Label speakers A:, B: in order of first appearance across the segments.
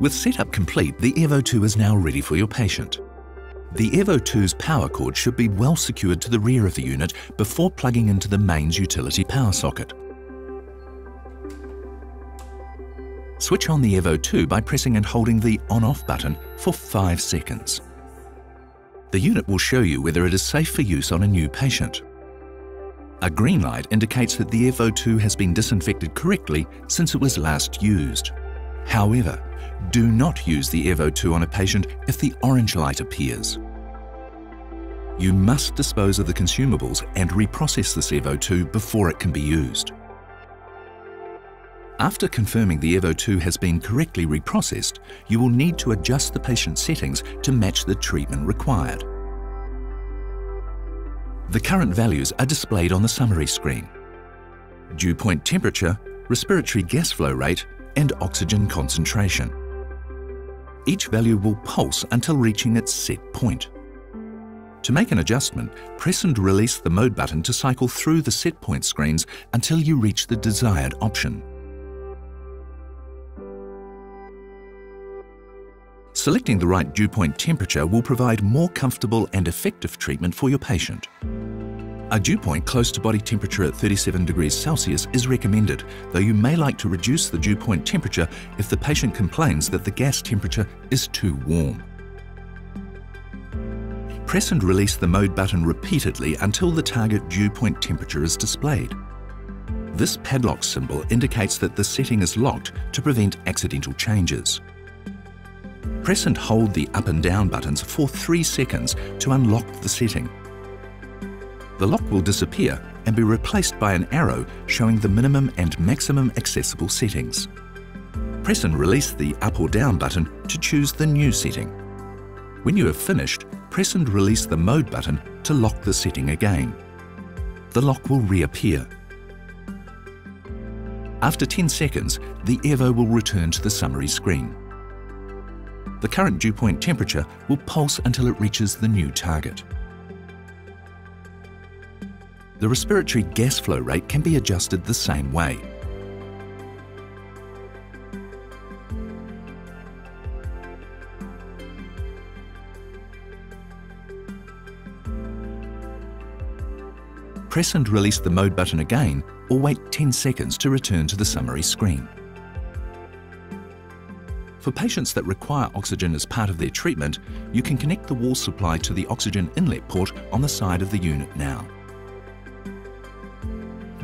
A: With setup complete, the Airvo 2 is now ready for your patient. The Airvo 2's power cord should be well secured to the rear of the unit before plugging into the mains utility power socket. Switch on the Airvo 2 by pressing and holding the on-off button for 5 seconds. The unit will show you whether it is safe for use on a new patient. A green light indicates that the Airvo 2 has been disinfected correctly since it was last used. However, do not use the Airvo 2 on a patient if the orange light appears. You must dispose of the consumables and reprocess this Airvo 2 before it can be used. After confirming the Airvo 2 has been correctly reprocessed, you will need to adjust the patient's settings to match the treatment required. The current values are displayed on the summary screen. Dew point temperature, respiratory gas flow rate and oxygen concentration. Each value will pulse until reaching its set point. To make an adjustment, press and release the mode button to cycle through the set point screens until you reach the desired option. Selecting the right dew point temperature will provide more comfortable and effective treatment for your patient. A dew point close to body temperature at 37 degrees Celsius is recommended, though you may like to reduce the dew point temperature if the patient complains that the gas temperature is too warm. Press and release the mode button repeatedly until the target dew point temperature is displayed. This padlock symbol indicates that the setting is locked to prevent accidental changes. Press and hold the up and down buttons for 3 seconds to unlock the setting the lock will disappear and be replaced by an arrow showing the minimum and maximum accessible settings. Press and release the up or down button to choose the new setting. When you have finished, press and release the mode button to lock the setting again. The lock will reappear. After 10 seconds, the Airvo will return to the summary screen. The current dew point temperature will pulse until it reaches the new target the respiratory gas flow rate can be adjusted the same way. Press and release the mode button again or wait 10 seconds to return to the summary screen. For patients that require oxygen as part of their treatment, you can connect the wall supply to the oxygen inlet port on the side of the unit now.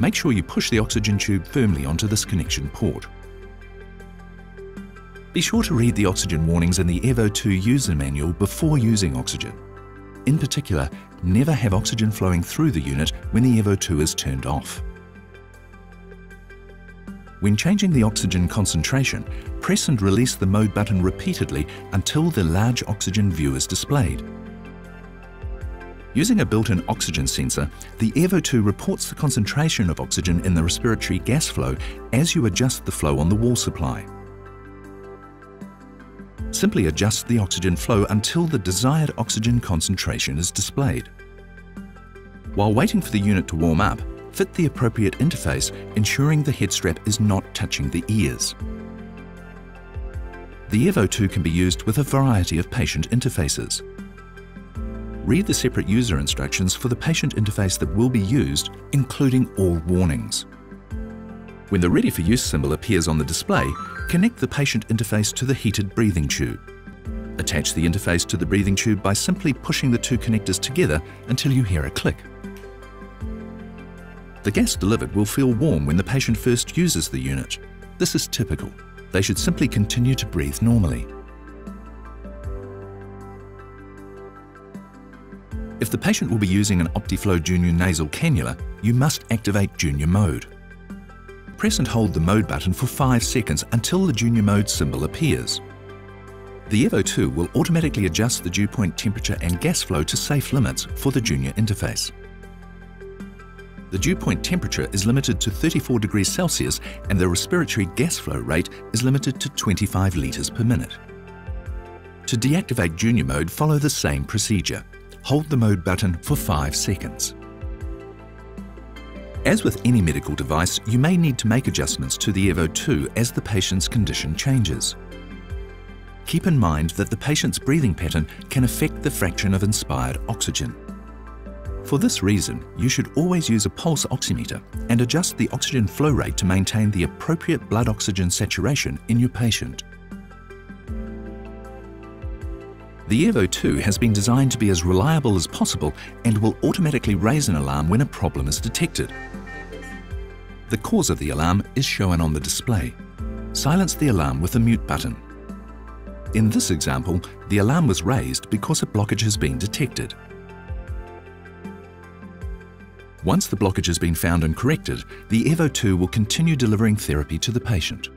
A: Make sure you push the oxygen tube firmly onto this connection port. Be sure to read the oxygen warnings in the Airvo 2 user manual before using oxygen. In particular, never have oxygen flowing through the unit when the Airvo 2 is turned off. When changing the oxygen concentration, press and release the mode button repeatedly until the large oxygen view is displayed. Using a built-in oxygen sensor, the Airvo 2 reports the concentration of oxygen in the respiratory gas flow as you adjust the flow on the wall supply. Simply adjust the oxygen flow until the desired oxygen concentration is displayed. While waiting for the unit to warm up, fit the appropriate interface, ensuring the head strap is not touching the ears. The Airvo 2 can be used with a variety of patient interfaces read the separate user instructions for the patient interface that will be used, including all warnings. When the Ready for Use symbol appears on the display, connect the patient interface to the heated breathing tube. Attach the interface to the breathing tube by simply pushing the two connectors together until you hear a click. The gas delivered will feel warm when the patient first uses the unit. This is typical. They should simply continue to breathe normally. If the patient will be using an Optiflow Junior nasal cannula, you must activate Junior mode. Press and hold the mode button for 5 seconds until the Junior mode symbol appears. The Airvo 2 will automatically adjust the dew point temperature and gas flow to safe limits for the Junior interface. The dew point temperature is limited to 34 degrees Celsius and the respiratory gas flow rate is limited to 25 litres per minute. To deactivate Junior mode, follow the same procedure hold the mode button for 5 seconds. As with any medical device, you may need to make adjustments to the Airvo 2 as the patient's condition changes. keep in mind that the patient's breathing pattern can affect the fraction of inspired oxygen. For this reason, you should always use a pulse oximeter and adjust the oxygen flow rate to maintain the appropriate blood oxygen saturation in your patient. The Airvo 2 has been designed to be as reliable as possible and will automatically raise an alarm when a problem is detected. The cause of the alarm is shown on the display. Silence the alarm with the mute button. In this example, the alarm was raised because a blockage has been detected. Once the blockage has been found and corrected, the AIRVO2 will continue delivering therapy to the patient.